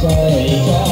在。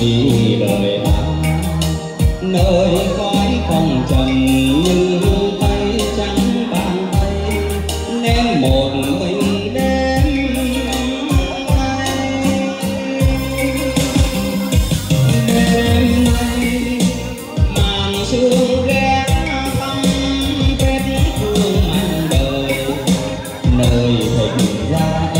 đi đời ác nơi khói phong trần như tay trắng bàn tay nên một mình đêm nay. Đêm nay, màn sương ghé tâm kết thương anh đời, nơi thành ra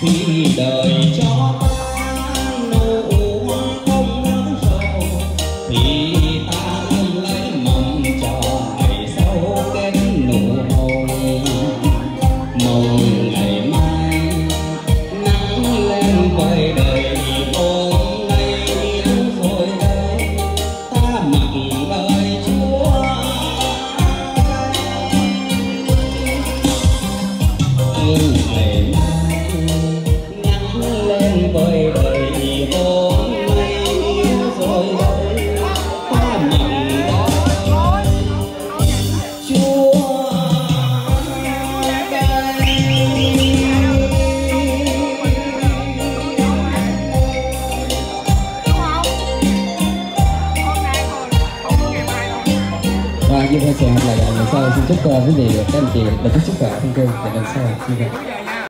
khi đời cho ta nụ uống không nỡ sầu thì ta ngâm lấy mộng cho ngày sau đến nụ hồng mong ngày mai nắng lên quay đời hôm nay nắng rồi đây, ta mặc lời chúa. và như hai trường hợp này lần sau xin chúc ờ, quý vị các anh chị và chúc sức khỏe thân thương để lần sau xin gặp